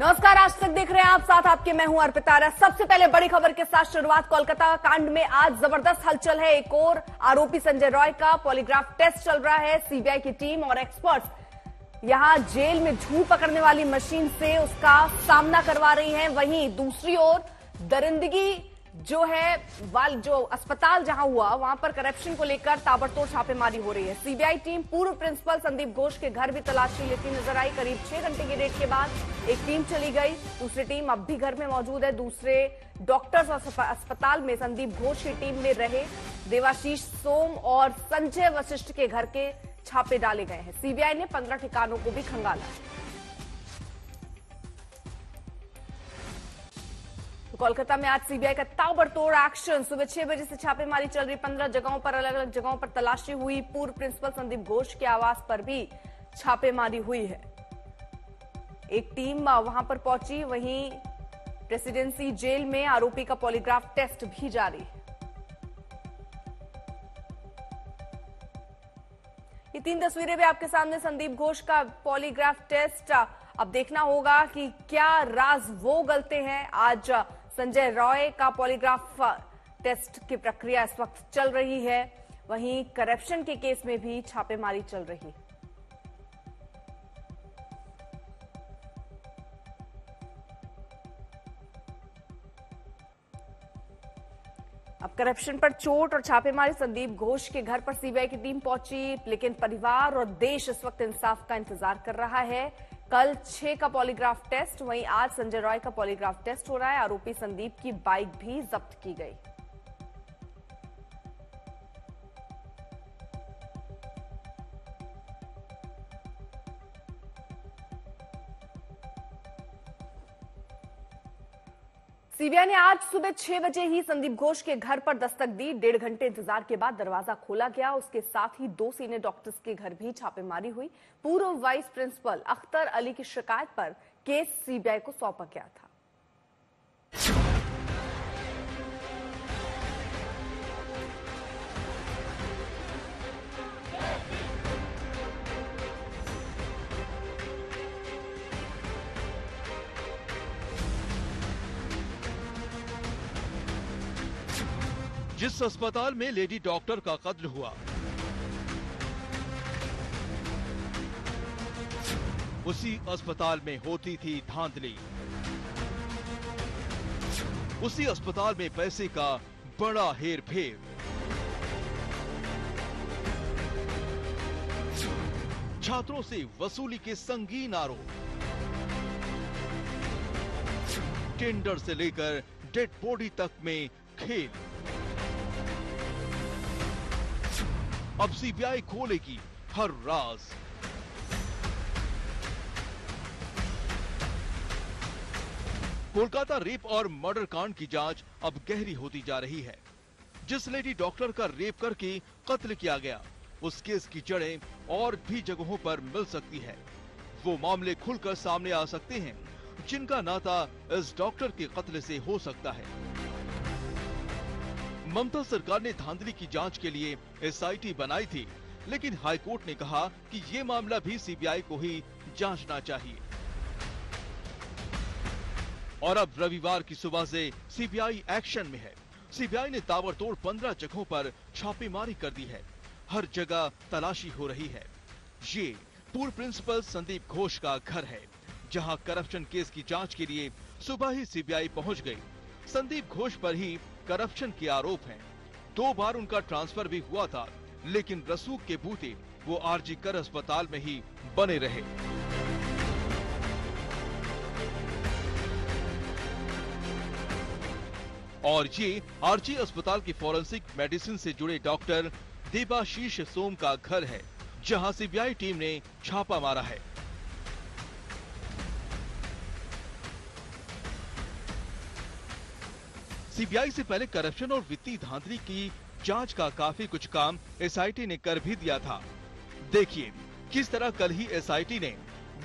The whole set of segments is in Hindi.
नमस्कार, आज तक देख रहे हैं आप साथ, आपके, मैं हूँ अर्पिता सबसे पहले बड़ी खबर के साथ शुरुआत कोलकाता कांड में आज ज़बरदस्त हलचल है। एक और आरोपी संजय रॉय का पॉलीग्राफ टेस्ट चल रहा है सीबीआई की टीम और एक्सपर्ट यहाँ जेल में झूठ पकड़ने वाली मशीन से उसका सामना करवा रही है। वहीं दूसरी ओर दरिंदगी जो है, वाल जो अस्पताल जहाँ हुआ, वहाँ पर करप्शन को लेकर ताबड़तोड़ छापेमारी हो रही है। सीबीआई टीम पूर्व प्रिंसिपल संदीप घोष के घर भी तलाशी लेती नज़र आई। करीब छह घंटे की रेड के बाद एक टीम चली गई। दूसरी टीम अब भी घर में मौजूद है। दूसरे डॉक्टर्स और अस्पताल में संदीप घोष की टीम में रहे। देवाशीष सोम और संजय वशिष्ठ के घर के छापे डाले गए हैं। सीबीआई ने पंद्रह ठिकानों को भी खंगाला। कोलकाता में आज सीबीआई का ताबड़तोड़ एक्शन सुबह छह बजे से छापेमारी चल रही पंद्रह जगहों पर अलग अलग जगहों पर तलाशी हुई। पूर्व प्रिंसिपल संदीप घोष के आवास पर भी छापेमारी हुई है। एक टीम वहाँ पर पहुँची, वहीं प्रेसिडेंसी जेल में आरोपी का पॉलीग्राफ टेस्ट भी जारी है। ये तीन तस्वीरें भी आपके सामने, संदीप घोष का पॉलीग्राफ टेस्ट। अब देखना होगा कि क्या राज वो गलते हैं। आज संजय रॉय का पॉलीग्राफ टेस्ट की प्रक्रिया इस वक्त चल रही है। वहीं करप्शन के केस में भी छापेमारी चल रही है। अब करप्शन पर चोट और छापेमारी, संदीप घोष के घर पर सीबीआई की टीम पहुँची, लेकिन परिवार और देश इस वक्त इंसाफ का इंतज़ार कर रहा है। कल छह का पॉलीग्राफ टेस्ट, वहीं आज संजय रॉय का पॉलीग्राफ टेस्ट हो रहा है। आरोपी संदीप की बाइक भी जब्त की गई। सीबीआई ने आज सुबह छह बजे ही संदीप घोष के घर पर दस्तक दी। डेढ़ घंटे इंतज़ार के बाद दरवाज़ा खोला गया। उसके साथ ही दो सीनियर डॉक्टर्स के घर भी छापेमारी हुई। पूर्व वाइस प्रिंसिपल अख्तर अली की शिकायत पर केस सीबीआई को सौंपा गया था। अस्पताल में लेडी डॉक्टर का कत्ल हुआ। उसी अस्पताल में होती थी धांधली। उसी अस्पताल में पैसे का बड़ा हेर फेर छात्रों से वसूली के संगीन आरोप। टेंडर से लेकर डेड बॉडी तक में खेल। अब सीबीआई खोलेगी हर राज। कोलकाता रेप और मर्डर कांड की जाँच अब गहरी होती जा रही है। जिस लेडी डॉक्टर का रेप करके कत्ल किया गया, उस केस की जड़ें और भी जगहों पर मिल सकती है। वो मामले खुलकर सामने आ सकते हैं, जिनका नाता इस डॉक्टर के कत्ल से हो सकता है। ममता सरकार ने धांधली की जाँच के लिए एसआईटी बनाई थी, लेकिन हाईकोर्ट ने कहा कि ये मामला भी सीबीआई को ही जांचना चाहिए। और अब रविवार की सुबह से सीबीआई एक्शन में है। सीबीआई ने ताबड़तोड़ पंद्रह जगहों पर छापेमारी कर दी है। हर जगह तलाशी हो रही है। ये पूर्व प्रिंसिपल संदीप घोष का घर है, जहाँ करप्शन केस की जाँच के लिए सुबह ही सीबीआई पहुँच गई। संदीप घोष पर ही करप्शन के आरोप हैं। दो बार उनका ट्रांसफ़र भी हुआ था, लेकिन रसूख के बूते वो आरजी कर अस्पताल में ही बने रहे। और ये आरजी अस्पताल की फॉरेंसिक मेडिसिन से जुड़े डॉक्टर देबाशीष सोम का घर है, जहाँ सीबीआई टीम ने छापा मारा है। सीबीआई से पहले करप्शन और वित्तीय धांधली की जाँच का काफ़ी कुछ काम एसआईटी ने कर भी दिया था। देखिए, किस तरह कल ही एसआईटी ने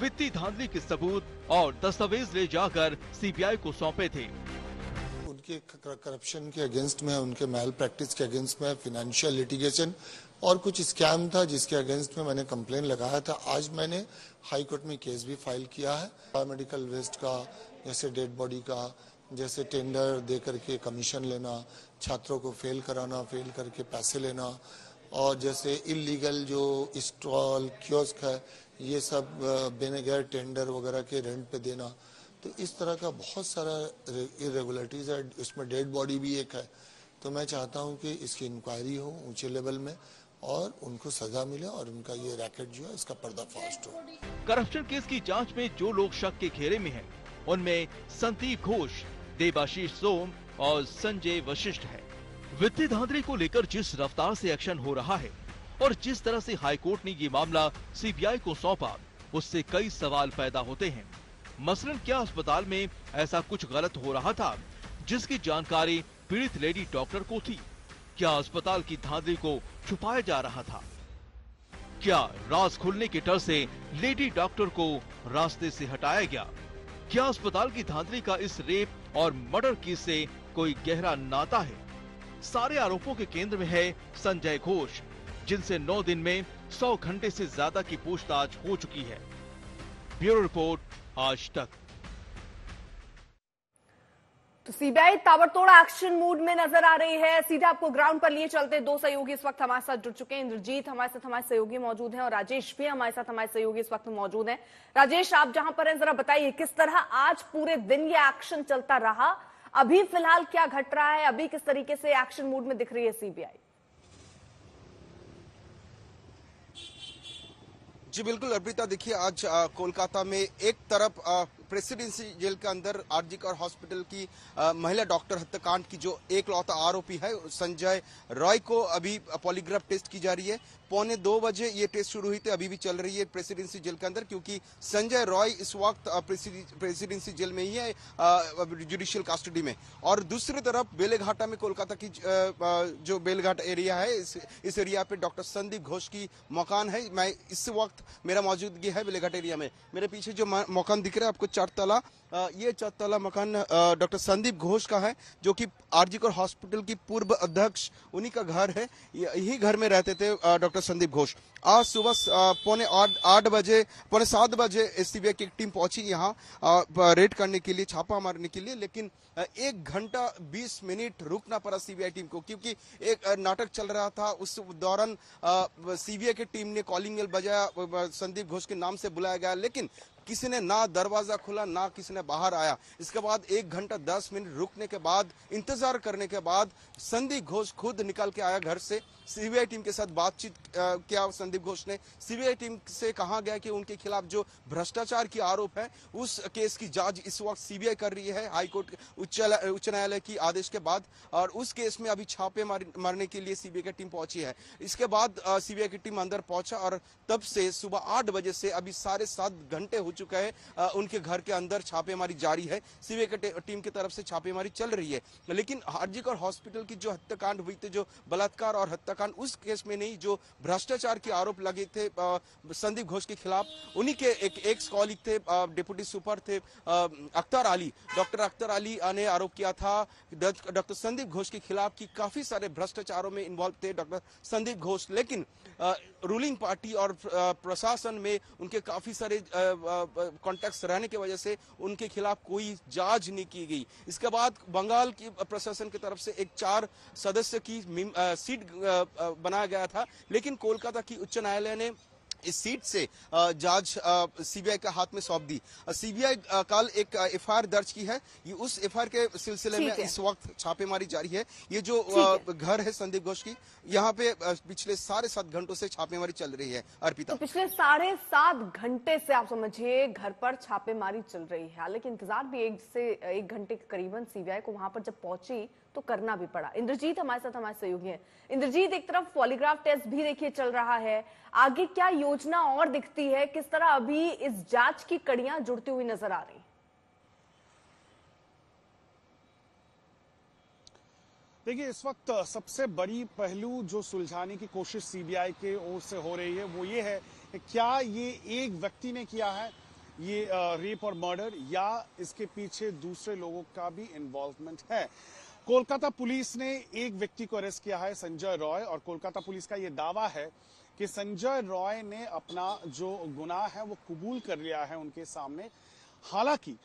वित्तीय धांधली के सबूत और दस्तावेज़ ले जाकर सीबीआई को सौंपे थे। उनके करप्शन के अगेंस्ट में, उनके मैल प्रैक्टिस के अगेंस्ट में फाइनेंशियल लिटिगेशन और कुछ स्कैम था जिसके अगेंस्ट में मैंने कंप्लेन लगाया था। आज मैंने हाई कोर्ट में केस भी फ़ाइल किया है। बायोमेडिकल वेस्ट का, जैसे डेड बॉडी का जैसे टेंडर दे करके कमीशन लेना छात्रों को फेल कराना फेल करके पैसे लेना और जैसे इलीगल जो स्टॉल क्योस्क है ये सब बेनगैर टेंडर वगैरह के रेंट पे देना। तो इस तरह का बहुत सारा इरेगुलरिटीज है। उसमें डेड बॉडी भी एक है। तो मैं चाहता हूँ कि इसकी इंक्वायरी हो ऊँचे लेवल में और उनको सजा मिले और उनका ये रैकेट जो है इसका पर्दाफाश हो। करप्शन केस की जाँच में जो लोग शक के घेरे में हैं, उनमें संदीप घोष देवाशीष सोम और संजय वशिष्ठ है। वित्तीय धांधली को लेकर जिस रफ्तार से एक्शन हो रहा है और जिस तरह से हाईकोर्ट ने ये मामला सीबीआई को सौंपा, उससे कई सवाल पैदा होते हैं। मसलन क्या अस्पताल में ऐसा कुछ गलत हो रहा था, जिसकी जानकारी पीड़ित लेडी डॉक्टर को थी? क्या अस्पताल की धांधली को छुपाया जा रहा था? क्या राज खुलने के डर से लेडी डॉक्टर को रास्ते से हटाया गया? क्या अस्पताल की धांधली का इस रेप और मर्डर केस से कोई गहरा नाता है? सारे आरोपों के केंद्र में है संजय घोष, जिनसे नौ दिन में सौ घंटे से ज़्यादा की पूछताछ हो चुकी है। ब्यूरो रिपोर्ट, आज तक। तो सीबीआई ताबड़तोड़ एक्शन मूड में नज़र आ रही है। सीधे आपको ग्राउंड पर लिए चलते दो सहयोगी इस वक्त हमारे साथ जुड़ चुके हैं। इंद्रजीत हमारे साथ हमारे सहयोगी मौजूद हैं और राजेश भी हमारे साथ हमारे सहयोगी इस वक्त मौजूद हैं। राजेश, आप जहाँ पर हैं, जरा बताइए, किस तरह आज पूरे दिन ये एक्शन चलता रहा? अभी फ़िलहाल क्या घट रहा है? अभी किस तरीके से एक्शन मूड में दिख रही है सीबीआई जी, बिल्कुल, अर्पिता, देखिए, आज कोलकाता में एक तरफ़ प्रेसिडेंसी जेल के अंदर आरजी आरजीकर हॉस्पिटल की महिला डॉक्टर हत्याकांड की जो एक लौता आरोपी है, संजय रॉय को अभी पॉलीग्राफ टेस्ट की जा रही है। पौने दो बजे ये टेस्ट शुरू हुई थी अभी भी चल रही है प्रेसिडेंसी जेल के अंदर क्योंकि संजय रॉय इस वक्त प्रेसिडेंसी जेल में ही है जुडिशियल कस्टडी में। और दूसरी तरफ़ बेलेघाटा में कोलकाता की जो बेलघाट एरिया है इस, इस एरिया पे डॉक्टर संदीप घोष की मकान है। मैं इस वक्त मेरा मौजूदगी है बेलेघाट एरिया में। मेरे पीछे जो मकान दिख रहा है आपको चार तला ये चार तला मकान डॉक्टर संदीप घोष का है जो कि आरजीकर हॉस्पिटल की पूर्व अध्यक्ष उन्हीं का घर है। यही घर में रहते थे डॉक्टर संदीप घोष। आज सुबह पौने आठ बजे, पौने सात बजे एससीबीआई की टीम पहुँची यहाँ रेड करने के लिए, छापा मारने के लिए, लेकिन एक घंटा बीस मिनट रुकना पड़ा सीबीआई टीम को, क्योंकि एक नाटक चल रहा था। उस दौरान सीबीआई की टीम ने कॉलिंग बजाया संदीप घोष के नाम से बुलाया गया, लेकिन किसी ने ना दरवाज़ा खुला ना किसी ने बाहर आया। इसके बाद एक घंटा दस मिनट रुकने के बाद इंतज़ार करने के बाद संदीप घोष खुद निकल के आया घर से। सीबीआई टीम के साथ बातचीत किया संदीप घोष ने। सीबीआई टीम से कहा गया कि उनके खिलाफ जो भ्रष्टाचार की आरोप है उस केस की जाँच इस वक्त सीबीआई कर रही है हाईकोर्ट उच्च उच्च न्यायालय की आदेश के बाद। और उस केस में अभी छापे मार, मारने के लिए सीबीआई की टीम पहुँची है। इसके बाद सीबीआई की टीम अंदर पहुँचा और तब से सुबह आठ बजे से अभी साढ़े सात घंटे हो चुका है। उनके घर के अंदर छापेमारी जारी है। सीबीआई की टीम की तरफ़ से छापेमारी चल रही है। लेकिन हार्जिकर हॉस्पिटल की जो हत्याकांड हुई थी, जो बलात्कार और हत्याकांड, उस केस में नहीं, जो भ्रष्टाचार के आरोप लगे थे संदीप घोष के खिलाफ, उन्हीं के एक एक्स कॉलिग थे डिप्यूटी सुपर थे अख्तर अली। डॉक्टर अख्तर अली ने आरोप किया था डॉक्टर संदीप घोष के खिलाफ की काफ़ी सारे भ्रष्टाचारों में इन्वॉल्व थे डॉक्टर संदीप घोष। लेकिन रूलिंग पार्टी और प्रशासन में उनके काफ़ी सारे कॉन्टेक्ट रहने की वजह से उनके खिलाफ कोई जाँच नहीं की गई। इसके बाद बंगाल की प्रशासन की तरफ़ से एक चार सदस्य की सीट बनाया गया था। लेकिन कोलकाता की उच्च न्यायालय ने इस सीट से जाँच सीबीआई के हाथ में सौंप दी। सीबीआई कल एक एफआईआर दर्ज की है। ये उस एफआईआर के सिलसिले में इस वक्त छापेमारी जारी है। ये जो घर है संदीप घोष की यहाँ पे पिछले साढ़े सात घंटों से छापेमारी चल रही है अर्पिता। तो पिछले साढ़े सात घंटे से आप समझिए घर पर छापेमारी चल रही है। हालाँकि इंतज़ार भी एक से एक घंटे के करीबन सीबीआई को वहाँ पर जब पहुँची तो करना भी पड़ा। इंद्रजीत हमारे साथ हमारे सहयोगी हैं। इंद्रजीत, एक तरफ़ पॉलीग्राफ टेस्ट भी देखिए चल रहा है। आगे क्या योजना और दिखती है? किस तरह अभी इस जाँच की कड़ियाँ जुड़ती हुई नज़र आ रही? देखिए, इस वक्त सबसे बड़ी पहलू जो सुलझाने की कोशिश सीबीआई के ओर से हो रही है, वो ये है कि क्या ये एक व्यक्ति ने किया है, ये रेप और मर्डर, या इसके पीछे दूसरे लोगों का भी इन्वॉल्वमेंट है? कोलकाता पुलिस ने एक व्यक्ति को अरेस्ट किया है, संजय रॉय, और कोलकाता पुलिस का यह दावा है कि संजय रॉय ने अपना जो गुनाह है वो कबूल कर लिया है उनके सामने। हालाँकि,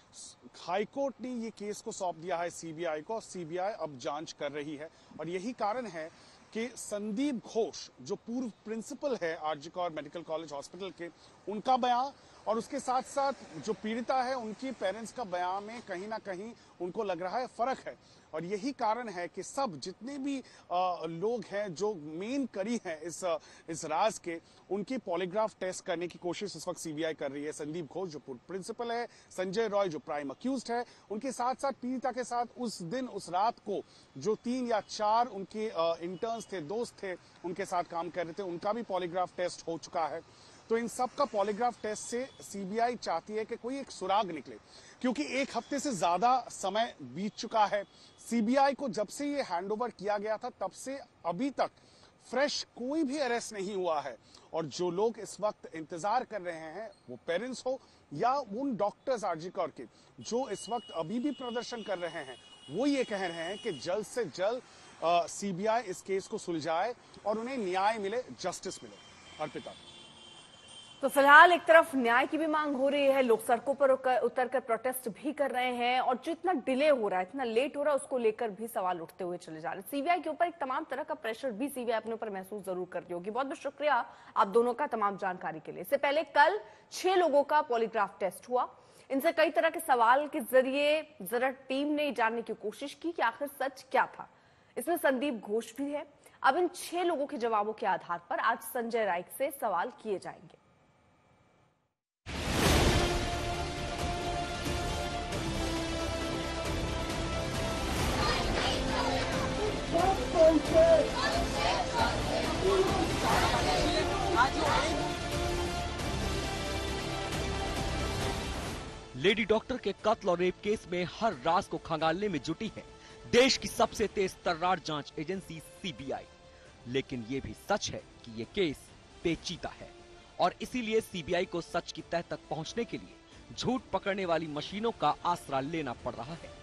हाईकोर्ट ने ये केस को सौंप दिया है सीबीआई को और सीबीआई अब जाँच कर रही है। और यही कारण है कि संदीप घोष, जो पूर्व प्रिंसिपल है RG Kar medical college hospital के, उनका बयान और उसके साथ साथ जो पीड़िता है उनकी पेरेंट्स का बयान में कहीं ना कहीं उनको लग रहा है फ़र्क है। और यही कारण है कि सब जितने भी लोग हैं, जो मेन करी हैं इस इस राज के, उनकी पॉलीग्राफ टेस्ट करने की कोशिश इस वक्त सीबीआई कर रही है। संदीप घोष, जो प्रिंसिपल है, संजय रॉय, जो प्राइम अक्यूज है, उनके साथ साथ पीड़िता के साथ उस दिन, उस रात को जो तीन या चार उनके इंटर्न्स थे, दोस्त थे, उनके साथ काम कर रहे थे, उनका भी पॉलीग्राफ टेस्ट हो चुका है। तो इन सब का पॉलीग्राफ टेस्ट से सीबीआई चाहती है कि कोई एक सुराग निकले, क्योंकि एक हफ़्ते से ज़्यादा समय बीत चुका है। सीबीआई को जब से ये हैंडओवर किया गया था, तब से अभी तक फ्रेश कोई भी अरेस्ट नहीं हुआ है। और जो लोग इस वक्त इंतज़ार कर रहे हैं, वो पेरेंट्स हो या उन डॉक्टर्स आरजी कौर के, जो इस वक्त अभी भी प्रदर्शन कर रहे हैं, वो ये कह रहे हैं कि जल्द से जल्द सीबीआई इस केस को सुलझाए और उन्हें न्याय मिले जस्टिस मिले। अर्पिता। तो फ़िलहाल एक तरफ़ न्याय की भी मांग हो रही है, लोग सड़कों पर उतर कर प्रोटेस्ट भी कर रहे हैं और जो इतना डिले हो रहा है, इतना लेट हो रहा है, उसको लेकर भी सवाल उठते हुए चले जा रहे हैं। सीबीआई के ऊपर एक तमाम तरह का प्रेशर भी सीबीआई अपने ऊपर महसूस ज़रूर कर रही होगी। बहुत बहुत शुक्रिया आप दोनों का तमाम जानकारी के लिए। इससे पहले कल छह लोगों का पॉलीग्राफ टेस्ट हुआ। इनसे कई तरह के सवाल के ज़रिए जरा टीम ने जानने की कोशिश की कि आखिर सच क्या था। इसमें संदीप घोष भी है। अब इन छह लोगों के जवाबों के आधार पर आज संजय राय से सवाल किए जाएँगे। लेडी डॉक्टर के कत्ल और रेप केस में हर राज को खंगालने में जुटी है देश की सबसे तेज तर्रार जाँच एजेंसी सीबीआई। लेकिन ये भी सच है कि ये केस पेचीदा है और इसीलिए सीबीआई को सच की तह तक पहुँचने के लिए झूठ पकड़ने वाली मशीनों का आसरा लेना पड़ रहा है।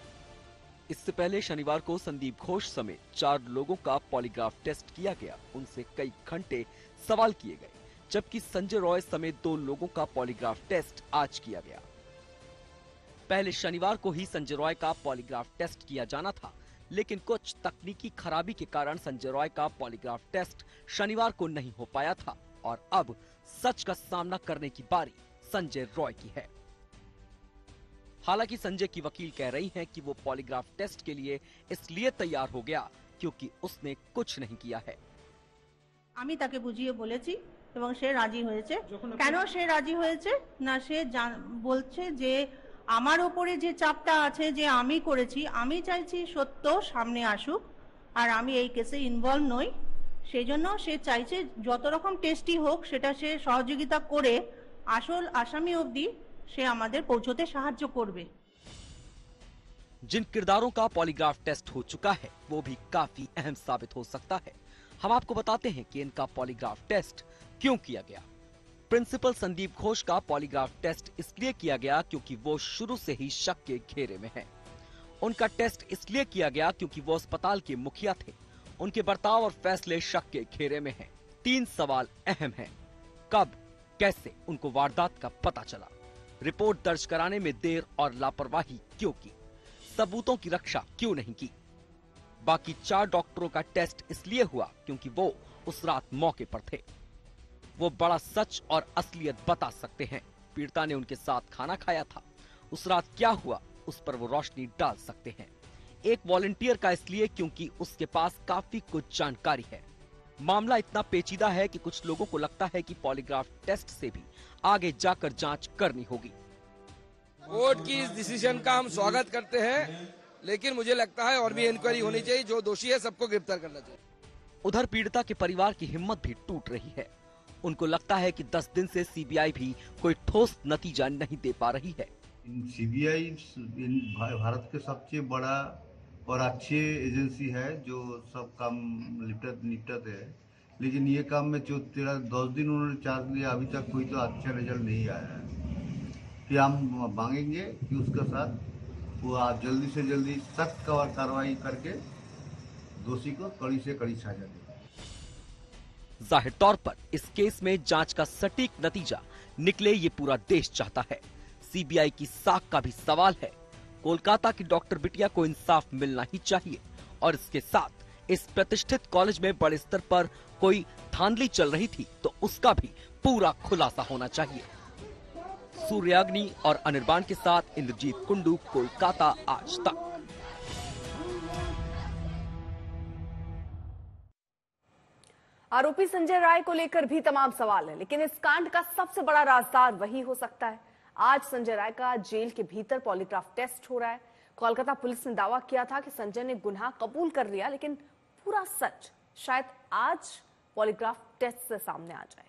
इससे पहले शनिवार को संदीप घोष समेत चार लोगों का पॉलीग्राफ टेस्ट किया गया। उनसे कई घंटे सवाल किए गए, जबकि संजय रॉय समेत दो लोगों का पॉलीग्राफ टेस्ट आज किया गया। पहले शनिवार को ही संजय रॉय का पॉलीग्राफ टेस्ट किया जाना था, लेकिन कुछ तकनीकी खराबी के कारण संजय रॉय का पॉलीग्राफ टेस्ट शनिवार को नहीं हो पाया था, और अब सच का सामना करने की बारी संजय रॉय की है। हालांकि संजय की वकील कह रही हैं कि वो पॉलीग्राफ टेस्ट के लिए इसलिए तैयार हो गया क्योंकि उसने कुछ नहीं किया है আমি তাকে বুঝিয়ে বলেছি এবং সে রাজি হয়েছে কেন সে রাজি হয়েছে না সে বলছে যে আমার ওপরে যে চাপটা আছে যে আমি করেছি আমি চাইছি সত্য সামনে আসুক আর আমি এই কেসে ইনভলভ নই সেই জন্য সে চাইছে যত রকম টেস্টই হোক সেটা সে সহযোগিতা করে আসল আসামি অবধি সে আমাদের পৌঁছতে সাহায্য করবে जिन किरदारों का पॉलीग्राफ टेस्ट हो चुका है वो भी काफी अहम साबित हो सकता है हम आपको बताते हैं कि इनका पॉलीग्राफ टेस्ट क्यों किया गया प्रिंसिपल संदीप घोष का पॉलीग्राफ टेस्ट इसलिए किया गया क्योंकि वो शुरू से ही शक के घेरे में हैं। उनका टेस्ट इसलिए किया गया क्योंकि वो अस्पताल के मुखिया थे उनके बर्ताव और फैसले शक के घेरे में हैं। तीन सवाल अहम हैं। कब कैसे उनको वारदात का पता चला रिपोर्ट दर्ज कराने में देर और लापरवाही क्यों की? सबूतों की रक्षा क्यों नहीं की? बाकी चार डॉक्टरों का टेस्ट इसलिए हुआ क्योंकि वो उस रात मौके पर थे। वो बड़ा सच और असलियत बता सकते हैं। पीड़िता ने उनके साथ खाना खाया था। उस रात क्या हुआ, उस पर वो रोशनी डाल सकते हैं। एक वॉलेंटियर का इसलिए क्योंकि उसके पास काफ़ी कुछ जानकारी है। मामला इतना पेचीदा है कि कुछ लोगों को लगता है कि पॉलीग्राफ टेस्ट से भी आगे जाकर जाँच करनी होगी। कोर्ट की इस डिसीज़न का हम स्वागत करते हैं लेकिन मुझे लगता है और भी इंक्वायरी होनी चाहिए जो दोषी है सबको गिरफ़्तार करना चाहिए। उधर पीड़िता के परिवार की हिम्मत भी टूट रही है। उनको लगता है कि 10 दिन से सीबीआई भी कोई ठोस नतीजा नहीं दे पा रही है। सीबीआई भारत के सबसे बड़ा और अच्छे एजेंसी है जो सब काम निपटत निपटत है। लेकिन ये काम में जो तेरह दस दिन उन्होंने चार्ज लिया, अभी तक कोई तो अच्छा रिज़ल्ट नहीं आया है। कि हम मांगेंगे कि उसके साथ वो आप जल्दी से जल्दी सख्त कार्रवाई करके दोषी को कड़ी से कड़ी सजा दें। ज़ाहिर तौर पर इस केस में जाँच का सटीक नतीजा निकले ये पूरा देश चाहता है। सीबीआई की साख का भी सवाल है। कोलकाता की डॉक्टर बिटिया को इंसाफ मिलना ही चाहिए और इसके साथ इस प्रतिष्ठित कॉलेज में बड़े स्तर पर कोई धांधली चल रही थी तो उसका भी पूरा खुलासा होना चाहिए। सूर्याग्नि और अनिर्बाण के साथ इंद्रजीत कुंडू, कोलकाता, आज तक। आरोपी संजय राय को लेकर भी तमाम सवाल है, लेकिन इस कांड का सबसे बड़ा राजदार वही हो सकता है। आज संजय राय का जेल के भीतर पॉलीग्राफ टेस्ट हो रहा है। कोलकाता पुलिस ने दावा किया था कि संजय ने गुनाह कबूल कर लिया, लेकिन पूरा सच, शायद आज पॉलीग्राफ टेस्ट से सामने आ जाए।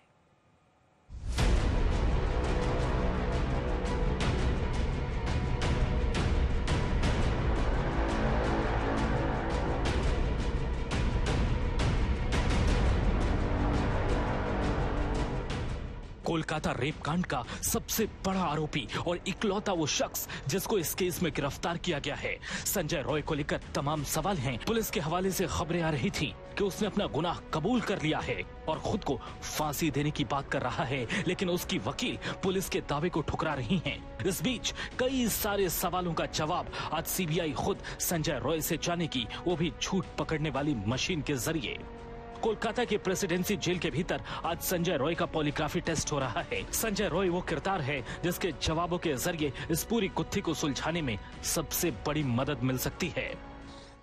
कोलकाता रेप कांड का सबसे बड़ा आरोपी और इकलौता वो शख्स जिसको इस केस में गिरफ़्तार किया गया है। संजय रॉय को लेकर तमाम सवाल हैं। पुलिस के हवाले से खबरें आ रही थी कि उसने अपना गुनाह कबूल कर लिया है और खुद को फांसी देने की बात कर रहा है, लेकिन उसकी वकील पुलिस के दावे को ठुकरा रही है। इस बीच कई सारे सवालों का जवाब आज सीबीआई खुद संजय रॉय से जानेगी। वो भी झूठ पकड़ने वाली मशीन के ज़रिए। कोलकाता के प्रेसिडेंसी जेल के भीतर आज संजय रॉय का पॉलीग्राफी टेस्ट हो रहा है। संजय रॉय वो किरदार है जिसके जवाबों के ज़रिए इस पूरी गुत्थी को सुलझाने में सबसे बड़ी मदद मिल सकती है।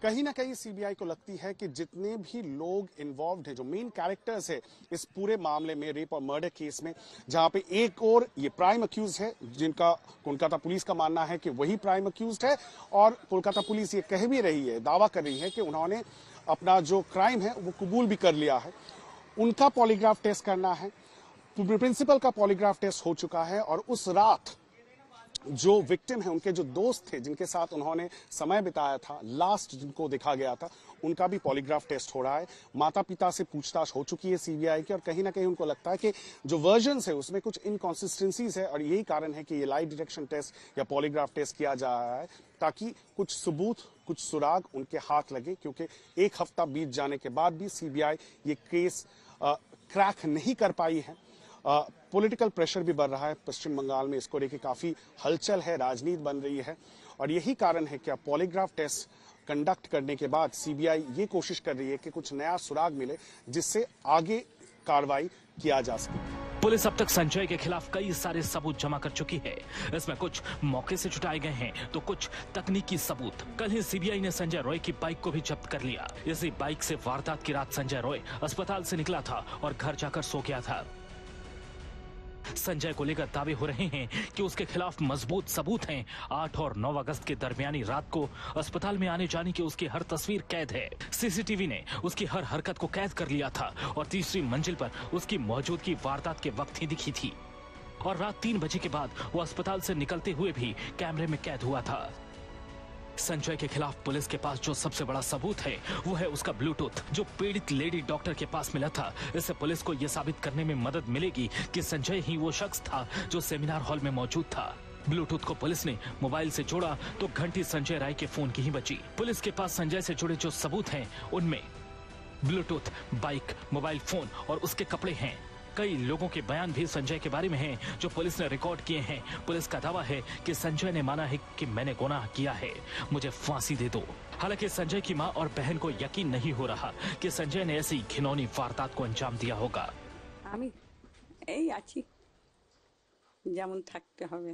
कहीं ना कहीं सीबीआई को लगती है कि जितने भी लोग इन्वॉल्व हैं, जो मेन कैरेक्टर्स है, इस पूरे मामले में रेप और मर्डर केस में, जहाँ पे एक और ये प्राइम अक्यूज है, जिनका कोलकाता पुलिस का मानना है कि वही प्राइम अक्यूज है, और कोलकाता पुलिस ये कह भी रही है, दावा कर रही है कि उन्होंने अपना जो क्राइम है, वो कबूल भी कर लिया है। उनका पॉलीग्राफ टेस्ट करना है। प्रिंसिपल का पॉलीग्राफ टेस्ट हो चुका है और उस रात जो विक्टिम है, उनके जो दोस्त थे, जिनके साथ उन्होंने समय बिताया था लास्ट जिनको देखा गया था, उनका भी पॉलीग्राफ टेस्ट हो रहा है। माता पिता से पूछताछ हो चुकी है सीबीआई की और कहीं ना कहीं उनको लगता है कि जो वर्जन है, उसमें कुछ इनकॉन्सिस्टेंसीज है और यही कारण है कि ये लाइव डिटेक्शन टेस्ट या पॉलीग्राफ टेस्ट किया जा रहा है, ताकि कुछ सबूत कुछ सुराग उनके हाथ लगे, क्योंकि एक हफ़्ता बीत जाने के बाद भी सीबीआई ये केस क्रैक नहीं कर पाई है। पॉलिटिकल प्रेशर भी बढ़ रहा है। पश्चिम बंगाल में इसको लेके काफ़ी हलचल है, राजनीति बन रही है। और यही कारण है कि पॉलीग्राफ टेस्ट कंडक्ट करने के बाद सीबीआई ये कोशिश कर रही है कि कुछ नया सुराग मिले, जिससे आगे कार्रवाई किया जा सके। पुलिस अब तक संजय के खिलाफ कई सारे सबूत जमा कर चुकी है। इसमें कुछ मौके से जुटाए गए हैं तो कुछ तकनीकी सबूत। कल ही सीबीआई ने संजय रॉय की बाइक को भी जब्त कर लिया। इसी बाइक से वारदात की रात संजय रॉय अस्पताल से निकला था और घर जाकर सो गया था। संजय को लेकर दावे हो रहे हैं कि उसके खिलाफ मज़बूत सबूत हैं। आठ और नौ अगस्त के दरमियानी रात को अस्पताल में आने जाने की उसकी हर तस्वीर कैद है। सीसीटीवी ने उसकी हर हरकत को कैद कर लिया था और तीसरी मंजिल पर उसकी मौजूदगी वारदात के वक्त ही दिखी थी। और रात तीन बजे के बाद वो अस्पताल से निकलते हुए भी कैमरे में कैद हुआ था। संजय के खिलाफ पुलिस के पास जो सबसे बड़ा सबूत है, वो है उसका ब्लूटूथ, जो पीड़ित लेडी डॉक्टर के पास मिला था। इससे पुलिस को यह साबित करने में मदद मिलेगी कि संजय ही वो शख्स था जो सेमिनार हॉल में मौजूद था। ब्लूटूथ को पुलिस ने मोबाइल से जोड़ा तो घंटी संजय राय के फ़ोन की ही बची। पुलिस के पास संजय से जुड़े जो सबूत हैं, उनमें ब्लूटूथ, बाइक, मोबाइल फ़ोन और उसके कपड़े हैं। कई लोगों के बयान भी संजय के बारे में हैं जो पुलिस ने रिकॉर्ड किए हैं पुलिस का दावा है कि संजय ने माना है कि मैंने गुनाह किया है मुझे फांसी दे दो हालांकि संजय की मां और बहन को यकीन नहीं हो रहा कि संजय ने ऐसी घिनौनी वारदात को अंजाम दिया होगा আমি এই আছি যেমন থাকতে হবে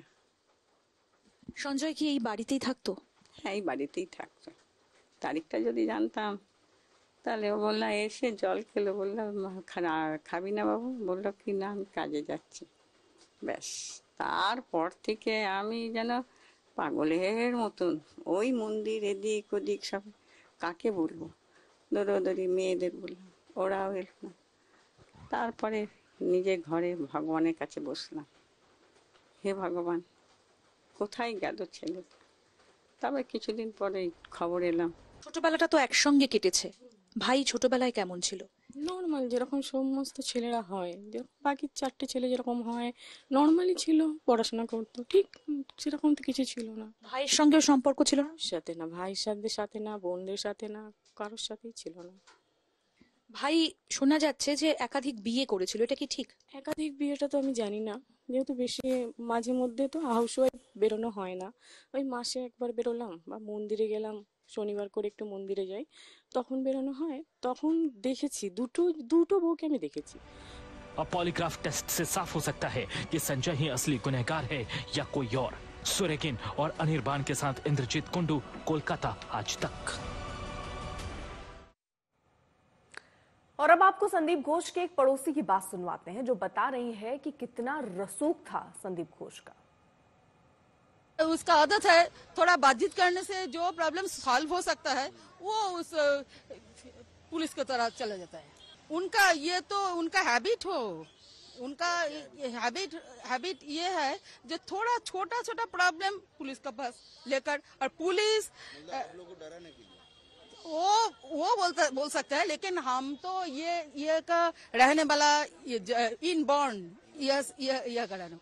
সঞ্জয় কি এই বাড়িতেই থাকতো হ্যাঁ এই বাড়িতেই থাকতো তারিখটা যদি জানতাম তাহলে ও বললাম এসে জল খেলো। বললাম খাবি না বাবু? বলল, কি না, আমি কাজে যাচ্ছি। ব্যাস, তারপর থেকে আমি যেন পাগলের মতন, ওই মন্দির এদিক ওদিক সব কাকে বলব? দৌড়োদৌড়ি মেয়েদের বললাম, ওরাও এলো না। তারপরে নিজে ঘরে ভগবানের কাছে বসলাম। হে ভগবান, কোথায় গেল ছেলে? তবে কিছুদিন পরে খবর এলাম। ছোটবেলাটা তো একসঙ্গে কেটেছে। ভাই ছোটবেলায় কেমন ছিল? নর্মাল যেরকম সমস্ত ছেলেরা হয়। যেরকম বাকি চারটে ছেলে যেরকম হয় নর্মালি ছিল পড়াশোনা করতো। ঠিক সেরকম তো কিছু ছিল না। ভাইয়ের সঙ্গেও সম্পর্ক ছিল না? সাথে না ভাইয়ের সাথে সাথে না বোনদের সাথে না কারোর সাথেই ছিল না। ভাই শোনা যাচ্ছে যে একাধিক বিয়ে করেছিল এটা কি ঠিক? একাধিক বিয়েটা তো আমি জানি না। যেহেতু বেশি মাঝে মধ্যে তো হাউস ওয়াইফ বেরোনো হয় না। ওই মাসে একবার বেরোলাম বা মন্দিরে গেলাম শনিবার করে একটু মন্দিরে যাই। তখন বেরোনো হয় তখন দেখেছি দুটো দুটো বউকে আমি দেখেছি अब पॉलीग्राफ टेस्ट से साफ हो सकता है कि संजय ही असली गुनहगार है या कोई और सुरेकिन और अनिर्बान के साथ इंद्रजीत कुंडू कोलकाता आज तक और अब आपको संदीप घोष के एक पड़ोसी की बात सुनवाते हैं जो बता रही है कि कितना रसूख था संदीप घोष का उसका आदत है थोड़ा बातचीत करने से जो प्रॉब्लम सॉल्व हो सकता है, वो उस पुलिस की तरह चला जाता है। उनका ये तो उनका हैबिट हो। उनका हैबिट हैबिट ये है जो थोड़ा छोटा छोटा प्रॉब्लम पुलिस का पास लेकर और पुलिस वो वो बोलता, बोल सकता है, लेकिन हम तो ये ये का रहने वाला, ये इन बॉर्न ये ये ये कराना